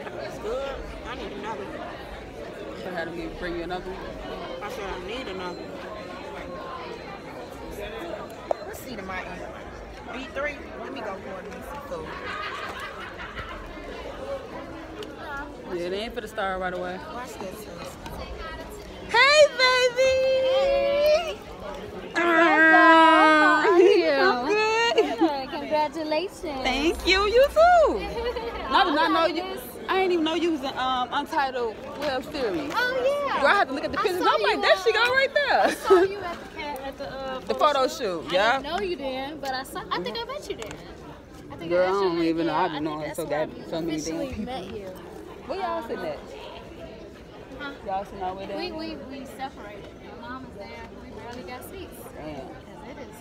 thought that was good. I need another. So how do we bring you another one? I said I need another. What seat am I in? B3? Let me go for me some food. Yeah, they ain't for the star right away. Watch this. sis. Hey, baby! How are you? I'm good. Good. Congratulations. Thank you. You too. I did not know you. I didn't even know you was in um, Untitled Web Series. Oh yeah. Girl, I had to look at the I pictures. I'm like, there she uh, go right there. I saw you at the at the uh, The photo shoot, I yeah. didn't know you then, but I saw. I think I met you there. I think Girl, I actually- don't even know. I've been I knowing so that's god- where I so many people. Met you. Where y'all sitting at? Huh? Y'all sitting over there? We we we separated. My mom is there. We barely got seats. Damn. Cause it is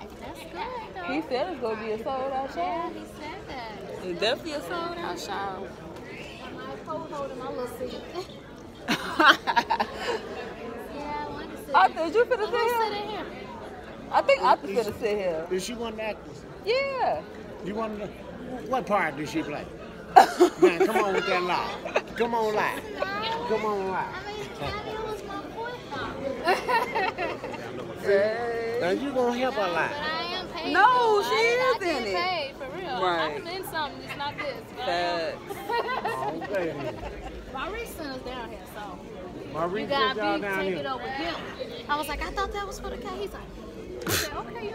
packed. That's good though. He said it's gonna be a sold out show. yeah, he said that. It's definitely a sold out show. My co-holder, my little yeah, I wanted to sit. Arthur, did you finna sit gonna sit here? in here. I think Arthur finna sit here. Is she one of the actors? Yeah. You want to What part did she play? Man, come on with that lie. Come on, lie. Come on, lie. I mean, Cameo was my boyfriend. Now you gonna help her But lie. I am paid. No, though. she I, is I get in it. paid for real. Right. I'm in something. It's not this. Facts. Oh, okay. Maurice sent us down here, so Maurice you got me take here. it over him. I was like, I thought that was for the cat. He's like, okay, you